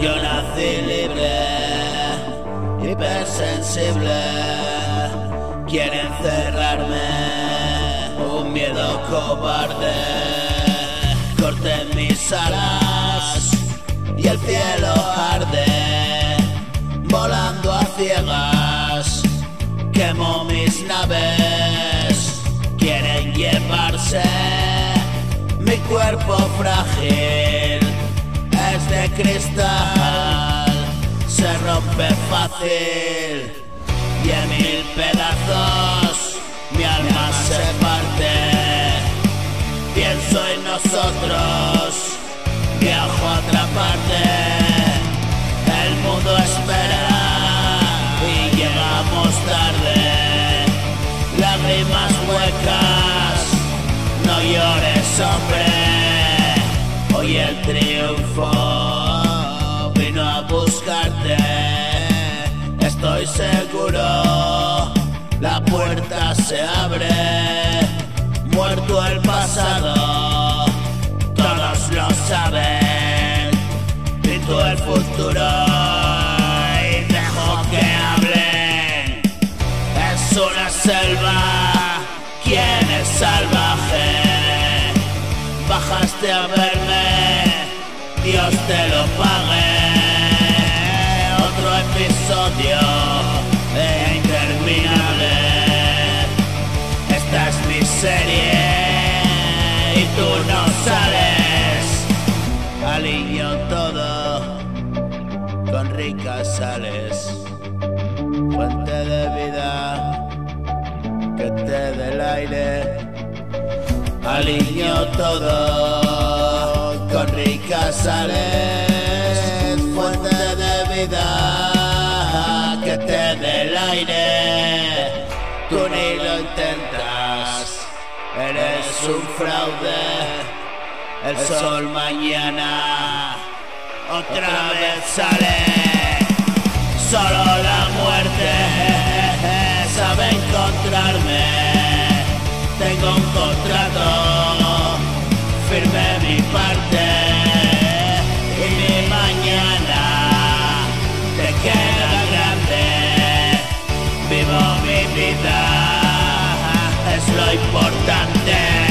Yo nací libre, hipersensible. Quieren cerrarme, un miedo cobarde. Corten mis alas quemo mis naves. Quieren llevarse mi cuerpo frágil es de cristal, se rompe fácil en mil pedazos mi alma se parte. Pienso en nosotros, viajo a otra parte. Huecas, no llores, hombre. Hoy el triunfo vino a buscarte. Estoy seguro, la puerta se abre. Muerto el pasado, todos lo saben. Pinto el futuro Bajaste a verme, Dios te lo pague. Otro episodio de interminable. Esta es mi serie y tú no sales. Aliño todo con ricas sales. Fuente de vida aliño todo con ricas sales, fuente de vida que te dé el aire. Tú ni lo intentas, eres un fraude. El sol mañana otra vez sale, solo vida es lo importante.